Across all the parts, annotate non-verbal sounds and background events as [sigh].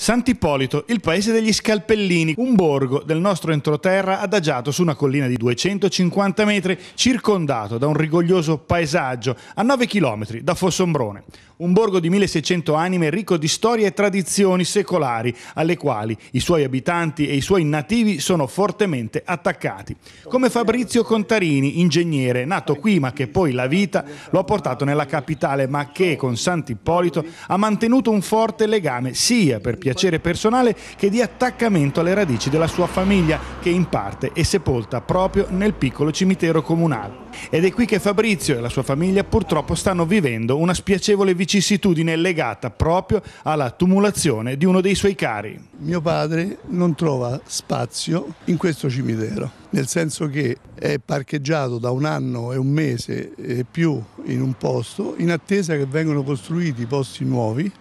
Sant'Ippolito, il paese degli Scalpellini, un borgo del nostro entroterra adagiato su una collina di 250 metri, circondato da un rigoglioso paesaggio a 9 km da Fossombrone. Un borgo di 1600 anime ricco di storie e tradizioni secolari, alle quali i suoi abitanti e i suoi nativi sono fortemente attaccati. Come Fabrizio Contarini, ingegnere, nato qui ma che poi la vita lo ha portato nella capitale, ma che con Sant'Ippolito ha mantenuto un forte legame sia per piacere personale che di attaccamento alle radici della sua famiglia, che in parte è sepolta proprio nel piccolo cimitero comunale. Ed è qui che Fabrizio e la sua famiglia purtroppo stanno vivendo una spiacevole vicissitudine legata proprio alla tumulazione di uno dei suoi cari. Mio padre non trova spazio in questo cimitero, nel senso che è parcheggiato da un anno e un mese e più in un posto in attesa che vengano costruiti posti nuovi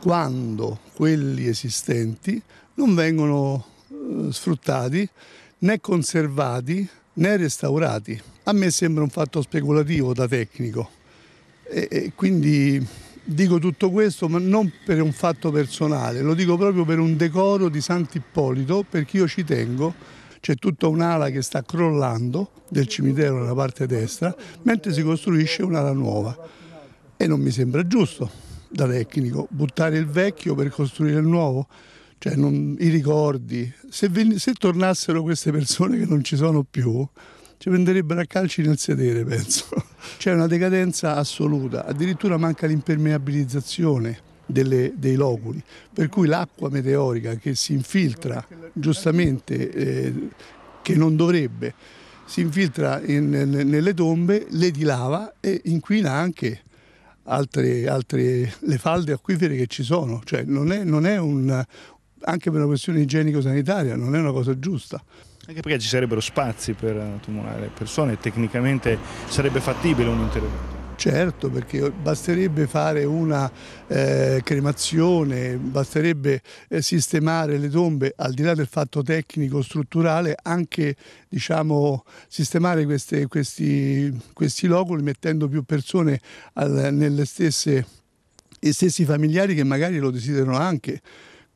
quando quelli esistenti non vengono eh, sfruttati né conservati né restaurati. A me sembra un fatto speculativo da tecnico e, e quindi dico tutto questo ma non per un fatto personale, lo dico proprio per un decoro di Sant'Ippolito perché io ci tengo c'è tutta un'ala che sta crollando del cimitero nella parte destra, mentre si costruisce un'ala nuova. E non mi sembra giusto da tecnico buttare il vecchio per costruire il nuovo. Cioè non, i ricordi, se, se tornassero queste persone che non ci sono più, ci prenderebbero a calci nel sedere, penso. [laughs] C'è una decadenza assoluta, addirittura manca l'impermeabilizzazione delle, dei loculi, per cui l'acqua meteorica che si infiltra giustamente, eh, che non dovrebbe, si infiltra in, nelle tombe, le dilava e inquina anche altre, altre, le falde acquifere che ci sono, cioè non è, non è un, anche per una questione igienico-sanitaria, non è una cosa giusta. Anche perché ci sarebbero spazi per tumorare persone e tecnicamente sarebbe fattibile un intervento. Certo, perché basterebbe fare una eh, cremazione, basterebbe eh, sistemare le tombe, al di là del fatto tecnico-strutturale, anche diciamo, sistemare queste, questi, questi loculi mettendo più persone al, nelle stesse, stessi familiari che magari lo desiderano anche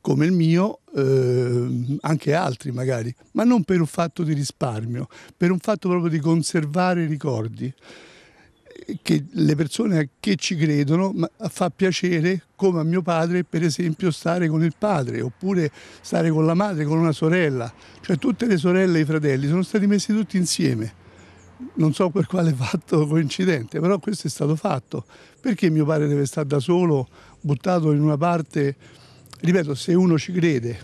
come il mio, eh, anche altri magari, ma non per un fatto di risparmio, per un fatto proprio di conservare i ricordi che le persone che ci credono fa piacere come a mio padre per esempio stare con il padre oppure stare con la madre, con una sorella, cioè tutte le sorelle e i fratelli sono stati messi tutti insieme. Non so per quale fatto coincidente, però questo è stato fatto. Perché mio padre deve stare da solo, buttato in una parte ripeto, se uno ci crede,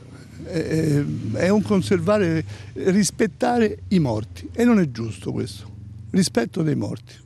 eh, è un conservare, rispettare i morti e non è giusto questo, rispetto dei morti.